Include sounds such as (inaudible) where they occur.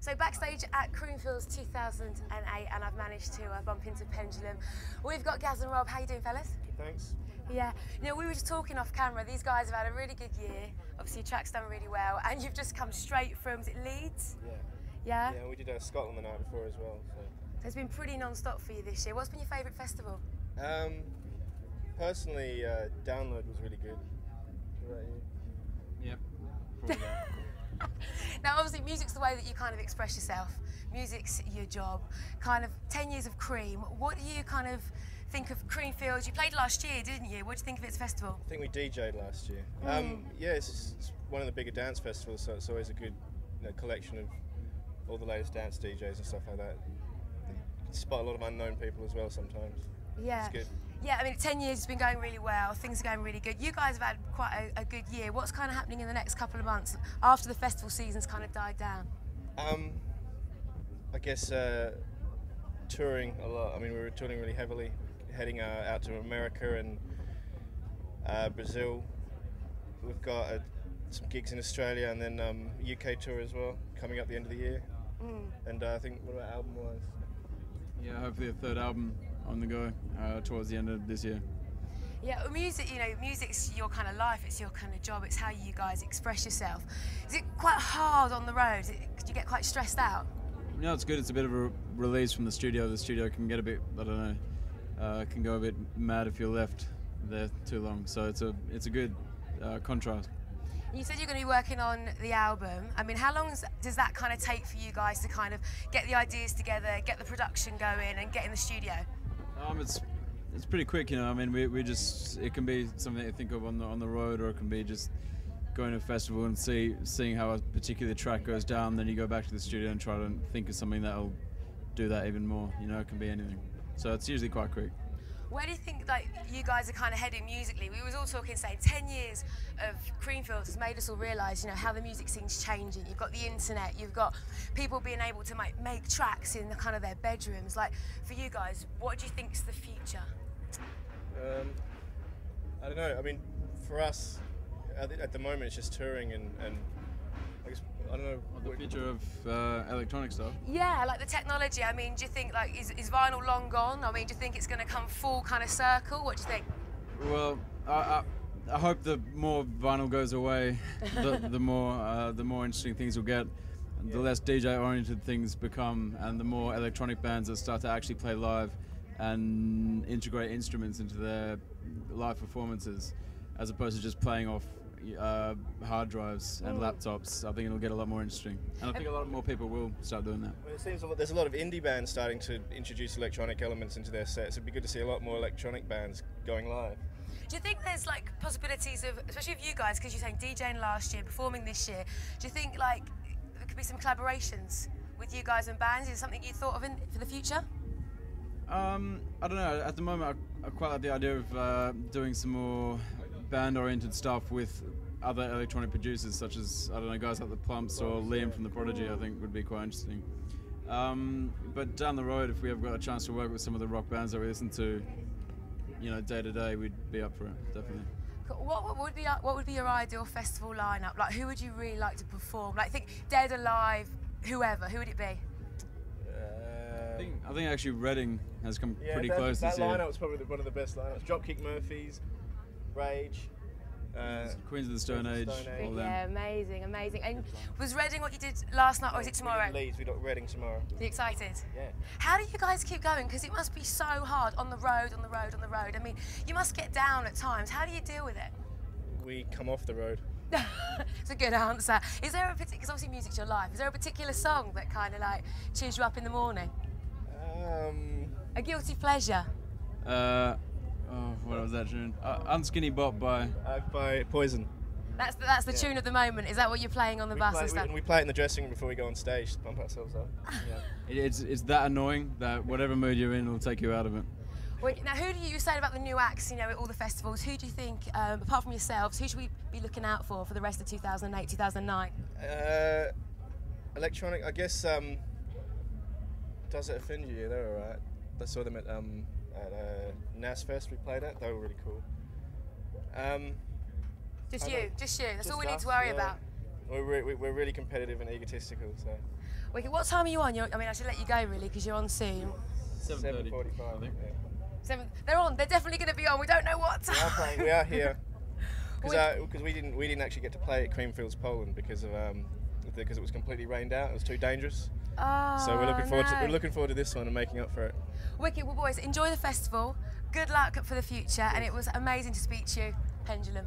So backstage at Creamfields 2008, and I've managed to uh, bump into Pendulum. We've got Gaz and Rob. How you doing, fellas? Thanks. Yeah. You know, we were just talking off camera. These guys have had a really good year. Obviously, your track's done really well, (laughs) and you've just come straight from is it Leeds? Yeah. Yeah. Yeah, we did uh, Scotland the night before as well. So. So it's been pretty non-stop for you this year. What's been your favourite festival? Um, personally, uh, Download was really good. What about you? Yep. (laughs) (laughs) Now, obviously, music's the way that you kind of express yourself. Music's your job. Kind of 10 years of Cream. What do you kind of think of Creamfields? You played last year, didn't you? What do you think of its festival? I think we DJ'd last year. Um, yeah, it's, it's one of the bigger dance festivals, so it's always a good you know, collection of all the latest dance DJs and stuff like that. You spot a lot of unknown people as well sometimes. Yeah. It's good. Yeah, I mean, 10 years has been going really well. Things are going really good. You guys have had quite a, a good year. What's kind of happening in the next couple of months after the festival season's kind of died down? Um, I guess uh, touring a lot. I mean, we were touring really heavily, heading uh, out to America and uh, Brazil. We've got uh, some gigs in Australia and then um, UK tour as well coming up the end of the year. And uh, I think what about album wise? yeah, hopefully a third album on the go uh, towards the end of this year. Yeah, well, music, you know, music's your kind of life, it's your kind of job, it's how you guys express yourself. Is it quite hard on the road? Do you get quite stressed out? No, it's good. It's a bit of a release from the studio. The studio can get a bit, I don't know, uh, can go a bit mad if you're left there too long. So it's a it's a good uh, contrast. You said you're going to be working on the album. I mean, how long does that kind of take for you guys to kind of get the ideas together, get the production going, and get in the studio? Um, it's it's pretty quick, you know. I mean, we, we just it can be something you think of on the on the road, or it can be just going to a festival and see seeing how a particular track goes down. Then you go back to the studio and try to think of something that'll do that even more. You know, it can be anything. So it's usually quite quick. Where do you think like you guys are kind of heading musically? We was all talking, saying ten years of Creamfields has made us all realise, you know, how the music scene's changing. You've got the internet, you've got people being able to make, make tracks in the kind of their bedrooms. Like for you guys, what do you think's the future? Um, I don't know. I mean, for us, at the, at the moment, it's just touring and, and I guess I don't know. The future of uh, electronic stuff. Yeah, like the technology. I mean, do you think like is, is vinyl long gone? I mean, do you think it's going to come full kind of circle? What do you think? Well, I, I, I hope the more vinyl goes away, the, (laughs) the more uh, the more interesting things will get. The less DJ-oriented things become, and the more electronic bands that start to actually play live and integrate instruments into their live performances, as opposed to just playing off uh, hard drives and laptops. I think it'll get a lot more interesting, and I think a lot more people will start doing that. Well, it seems a lot, there's a lot of indie bands starting to introduce electronic elements into their sets. It'd be good to see a lot more electronic bands going live. Do you think there's like possibilities of, especially with you guys, because you're saying DJing last year, performing this year? Do you think like there could be some collaborations with you guys and bands? Is it something you thought of in, for the future? Um, I don't know. At the moment, I, I quite like the idea of uh, doing some more band-oriented stuff with other electronic producers, such as I don't know guys like the Plumps or Liam from the Prodigy. I think would be quite interesting. Um, but down the road, if we have got a chance to work with some of the rock bands that we listen to, you know, day to day, we'd be up for it, definitely. What, what would be uh, what would be your ideal festival lineup? Like, who would you really like to perform? Like, think Dead Alive, whoever. Who would it be? Uh, I think, I think actually Reading has come yeah, pretty that, close that this year. lineup was probably the, one of the best lineups. Dropkick Murphys, Rage. Uh, Queens of the Stone Queens Age, of the Stone Age. all them. Yeah, amazing, amazing. And was Reading what you did last night, or is it we tomorrow? did Leeds, we got Reading tomorrow. Are you excited? Yeah. How do you guys keep going? Because it must be so hard on the road, on the road, on the road. I mean, you must get down at times. How do you deal with it? We come off the road. (laughs) it's a good answer. Is there a particular, because obviously music's your life, is there a particular song that kind of like cheers you up in the morning? Um, A guilty pleasure? Uh, oh, what was that tune? Uh, Unskinny Bop by. uh, by Poison. That's the, that's the Yeah. tune of the moment. Is that what you're playing on the We bus play, and we, stuff? and we play it in the dressing room before we go on stage to pump ourselves up. (laughs) It, it's it's that annoying that whatever mood you're in will take you out of it. Well, now, who do you, you said about the new acts, you know, at all the festivals? Who do you think, um, apart from yourselves, who should we be looking out for for the rest of 2008, 2009? Uh, electronic, I guess. Um, does it offend you? Yeah, they're alright. I saw them at um, at uh, NAS Fest. We played at. They were really cool. Um, Just you, just you. That's just all we need to worry yeah. about. We're, re- we- we're really competitive and egotistical. So Wicked. What time are you on? You're, I mean, I should let you go really because you're on soon. 7:30, 7:45. Yeah. Seven. They're on. They're definitely going to be on. We don't know what We are time. playing. We are here (laughs) We- because we didn't we didn't actually get to play at Creamfields, Poland because of um because it was completely rained out. It was too dangerous. Oh, So we're oh, looking forward to we're looking forward to this one and making up for it. Wicked. Well, boys, enjoy the festival. Good luck for the future, and it was amazing to speak to you, Pendulum.